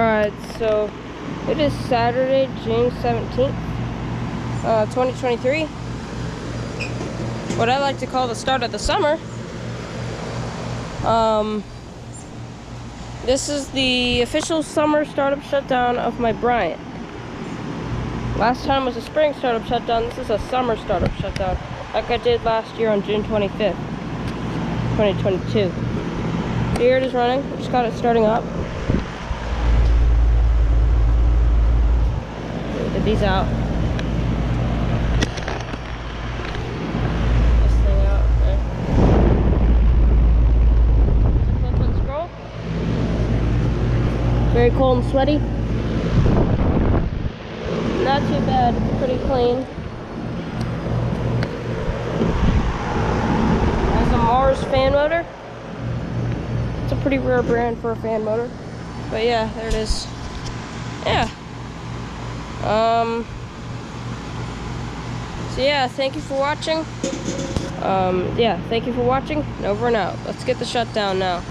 Alright, so it is Saturday, June 17th, uh, 2023. What I like to call the start of the summer. Um, this is the official summer startup shutdown of my Bryant. Last time was a spring startup shutdown. This is a summer startup shutdown, like I did last year on June 25th, 2022. Here it is running. Just got it starting up. These out. Very cold and sweaty. Not too bad. Pretty clean. Has a Mars fan motor. It's a pretty rare brand for a fan motor. But yeah, there it is. Yeah. Um, so yeah, thank you for watching. Um, yeah, thank you for watching. Over and out. Let's get the shutdown now.